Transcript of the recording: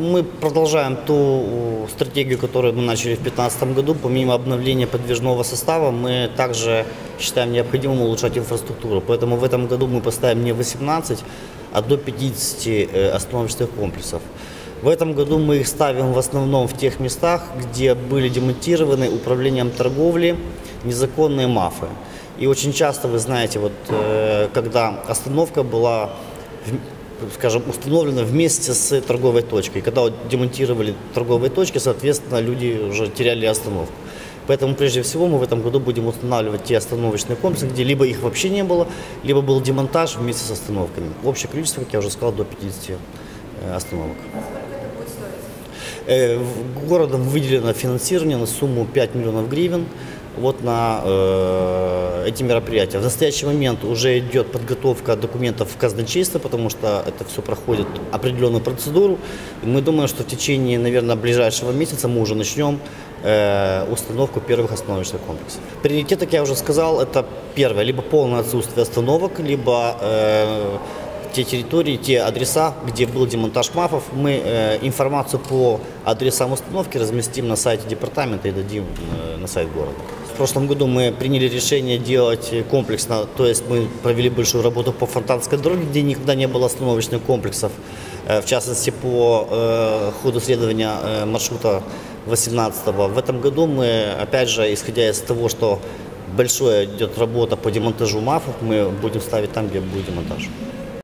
мы продолжаем ту э, стратегию, которую мы начали в 2015 году. Помимо обновления подвижного состава, мы также считаем необходимым улучшать инфраструктуру. Поэтому в этом году мы поставим не 18, а до 50 э, остановочных комплексов. В этом году мы их ставим в основном в тех местах, где были демонтированы управлением торговли незаконные мафы. И очень часто, вы знаете, вот, э, когда остановка была скажем, установлена вместе с торговой точкой. Когда вот демонтировали торговые точки, соответственно, люди уже теряли остановку. Поэтому прежде всего мы в этом году будем устанавливать те остановочные комплексы, где либо их вообще не было, либо был демонтаж вместе с остановками. Общее количество, как я уже сказал, до 50 э, остановок. Э, Городом выделено финансирование на сумму 5 миллионов гривен вот на э, эти мероприятия. В настоящий момент уже идет подготовка документов в казначейство, потому что это все проходит определенную процедуру. И мы думаем, что в течение, наверное, ближайшего месяца мы уже начнем э, установку первых остановочных комплексов. Приоритет, как я уже сказал, это первое, либо полное отсутствие остановок, либо э, те территории, те адреса, где был демонтаж МАФов, мы э, информацию по адресам установки разместим на сайте департамента и дадим э, на сайт города. В прошлом году мы приняли решение делать комплексно, то есть мы провели большую работу по Фонтанской дороге, где никогда не было остановочных комплексов, э, в частности по ходу следования маршрута 18-го. В этом году мы, опять же, исходя из того, что большая идет работа по демонтажу МАФов, мы будем ставить там, где будет демонтаж.